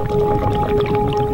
なるほど。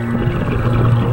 あっ!